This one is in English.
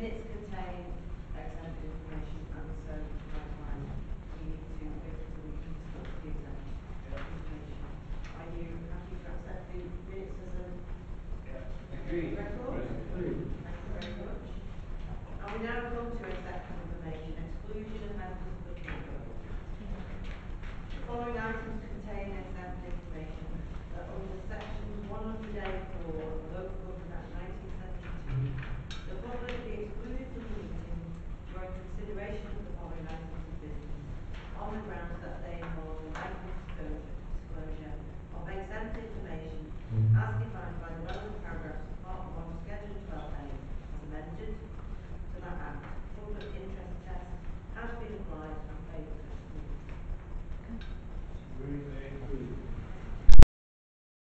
minutes contain that kind of information, and so timeline, we need to wait until we can start the exempt information. Are you happy to accept the minutes as a Agreed. record? Agreed. Thank you very much. And we now come to exempt information, exclusion of members of the public. The following items that they involve language disclosure of exempt information mm-hmm. as defined by the relevant paragraphs of Part 1, Schedule 12A, as amended to that Act. Public interest test has been applied and favoured. Moving